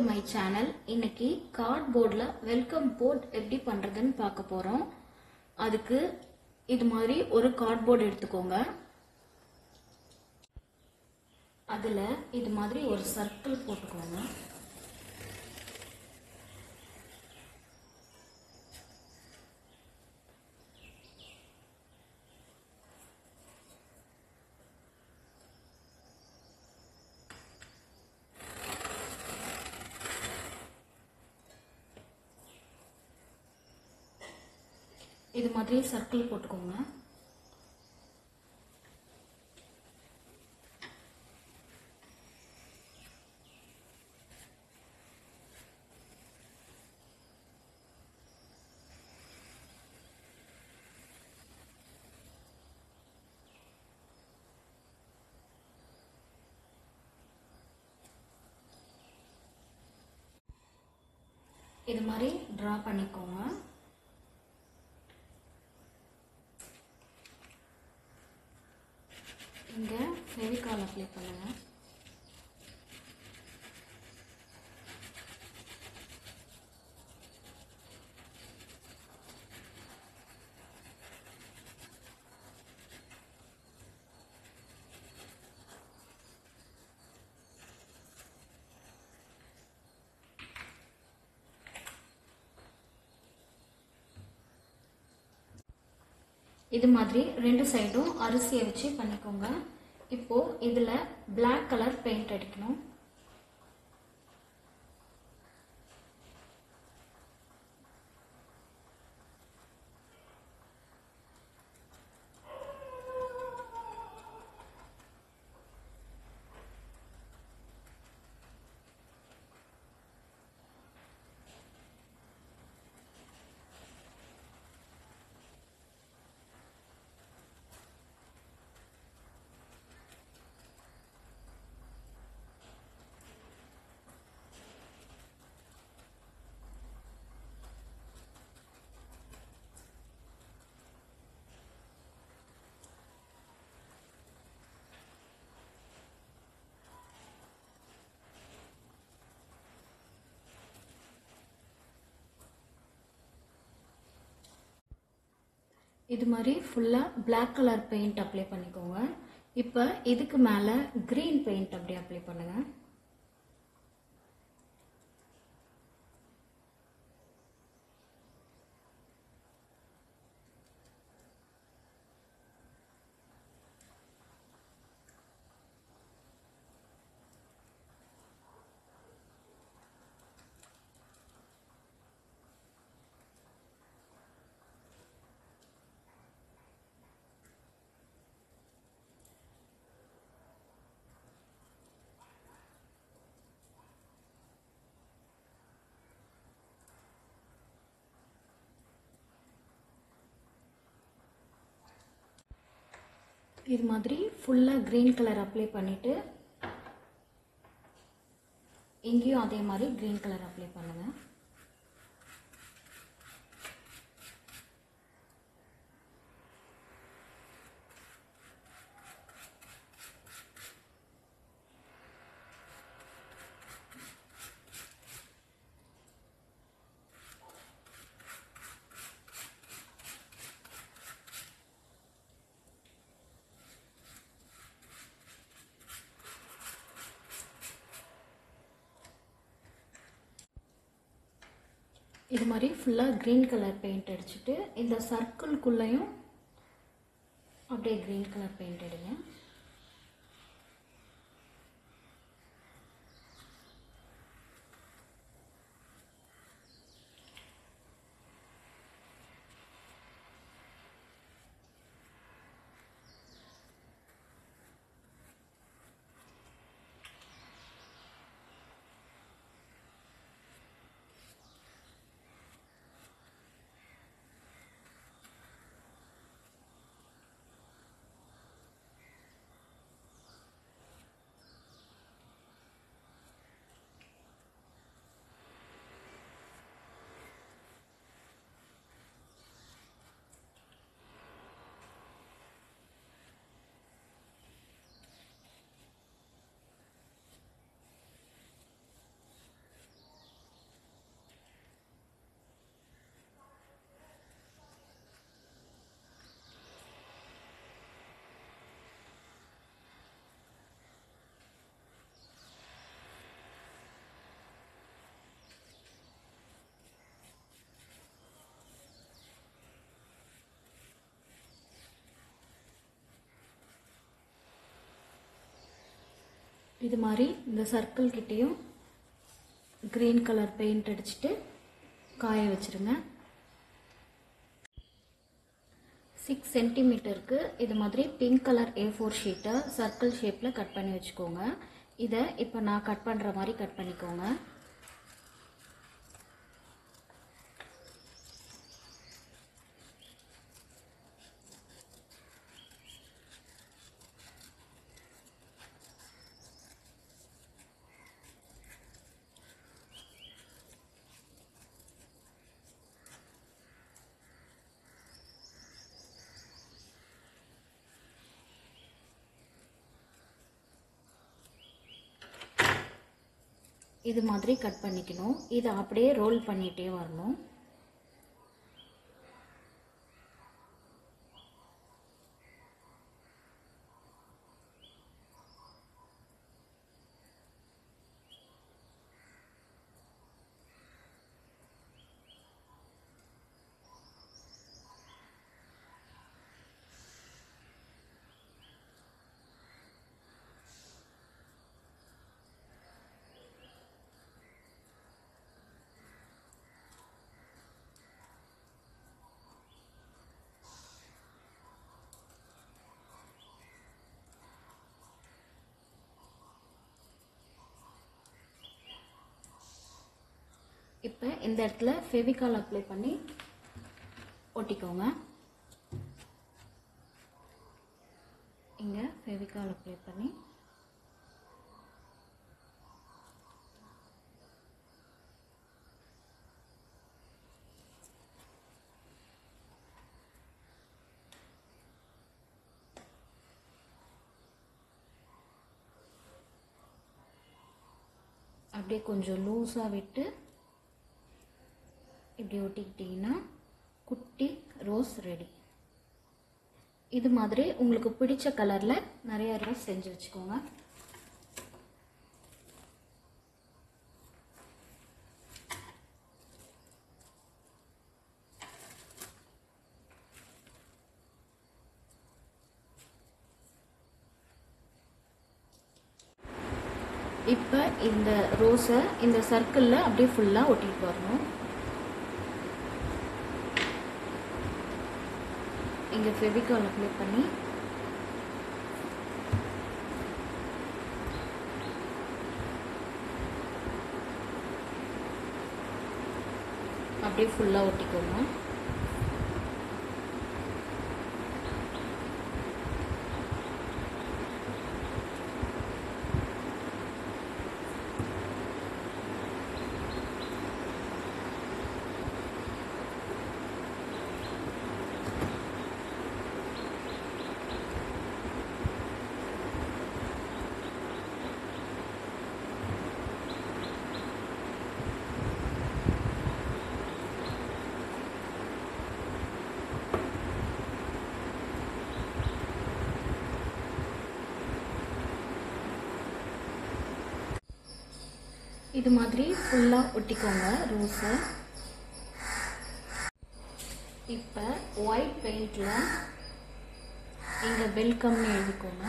To my channel இன்னைக்கு கார்ட்போர்டில் welcome board எப்படி பண்ணுறதுன்னு பார்க்க போகிறோம் அதுக்கு இது மாதிரி ஒரு கார்ட்போர்டு எடுத்துக்கோங்க. அதில் இது மாதிரி ஒரு சர்க்கிள் போட்டுக்கோங்க. இது மாதிரி சர்க்கிள் போட்டுக்கோங்க. இது மாதிரி ட்ரா பண்ணிக்கோங்க இங்கே ஃபெவிகால் அப்ளை பண்ணுங்கள் இது மாதிரி ரெண்டு சைடும் அரிசியை வச்சு பண்ணிக்கோங்க. இப்போ இதில் பிளாக் கலர் பெயிண்ட் அடிக்கணும். இது மாதிரி ஃபுல்லாக பிளாக் கலர் பெயிண்ட் அப்ளை பண்ணிக்கோங்க. இப்போ இதுக்கு மேலே க்ரீன் பெயிண்ட் அப்படி அப்ளை பண்ணுங்கள் இது மாதிரி ஃபுல்லாக க்ரீன் கலர் அப்ளை பண்ணிவிட்டு இங்கேயும் அதே மாதிரி க்ரீன் கலர் அப்ளை பண்ணுங்கள் இது மாதிரி ஃபுல்லாக க்ரீன் கலர் பெயிண்ட் அடிச்சுட்டு இந்த சர்க்கிள்குள்ளேயும் அப்படியே க்ரீன் கலர் பெயிண்ட் அடிங்க இது மாதிரி இந்த சர்க்கிள் கிட்டேயும் க்ரீன் கலர் பெயிண்ட் அடிச்சுட்டு காய வச்சுருங்க. சிக்ஸ் சென்டிமீட்டருக்கு இது மாதிரி பிங்க் கலர் ஏ ஃபோர் ஷீட்டை சர்க்கிள் ஷேப்பில் கட் பண்ணி வச்சுக்கோங்க. இதை இப்போ நான் கட் பண்ணுற மாதிரி கட் பண்ணிக்கோங்க. இது மாதிரி கட் பண்ணிக்கணும். இதை அப்படியே ரோல் பண்ணிகிட்டே வரணும். இப்போ இந்த இடத்துல ஃபெவிகால் அப்ளை பண்ணி ஒட்டிக்கோங்க. இங்கே ஃபெவிகால் அப்ளை பண்ணி அப்படியே கொஞ்சம் லூஸாக விட்டு இப்படி ஒட்டிக்கிட்டிங்கன்னா குட்டி ரோஸ் ரெடி. இது மாதிரி உங்களுக்கு பிடிச்ச கலரில் நிறைய ரோஸ் செஞ்சு வச்சுக்கோங்க. இப்போ இந்த ரோஸை இந்த சர்க்கிளில் அப்படியே ஃபுல்லாக ஒட்டிட்டு வரணும். இங்கே ஃபெவிகால் அப்ளை பண்ணி. அப்படியே ஃபுல்லாக ஒட்டிக்கோங்க. இது மாதிரி ஃபுல்லாக ஒட்டிக்கோங்க ரோஸை இப்போ ஒயிட் பெயிண்டில் இங்கே வெல்கம்னு எழுதிக்கோங்க.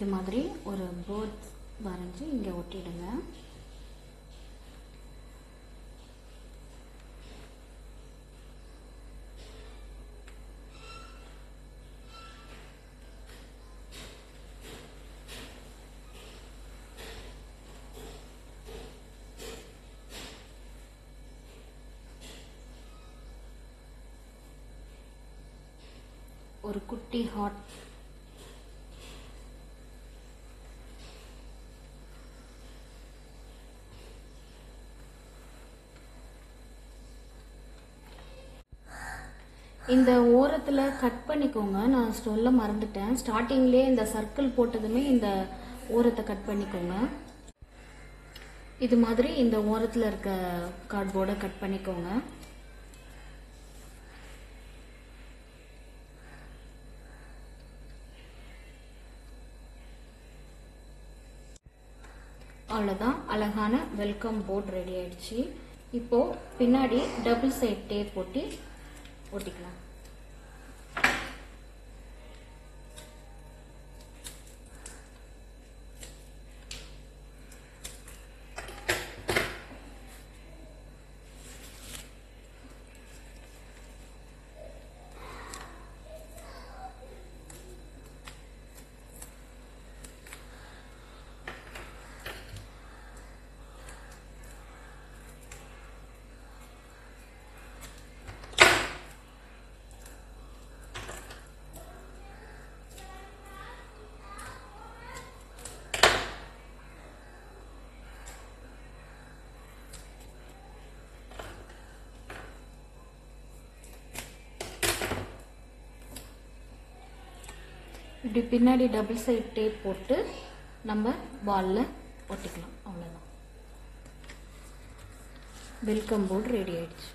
இது மாதிரி ஒரு பேர்ட்ஸ் வரைஞ்சி இங்கே ஒட்டிடுங்க. ஒரு குட்டி ஹாட் இந்த ஓரத்தில் கட் பண்ணிக்கோங்க. நான் சொல்ல மறந்துட்டேன். ஸ்டார்டிங்லேயே இந்த சர்க்கிள் போட்டதுமே இந்த ஓரத்தை கட் பண்ணிக்கோங்க. இது மாதிரி இந்த ஓரத்தில் இருக்க கார்ட்போர்டை கட் பண்ணிக்கோங்க. அவ்வளோதான் அழகான வெல்கம் போர்ட் ரெடி ஆயிடுச்சு. இப்போ பின்னாடி டபுள் சைட் டேப் போட்டு ஒட்டிக்கலாம் இப்படி பின்னாடி டபுள் சைட் டேப் போட்டு நம்ம வாலில் ஒட்டிக்கலாம். அவ்வளோதான் வெல்கம் போர்டு ரெடி ஆயிடுச்சு.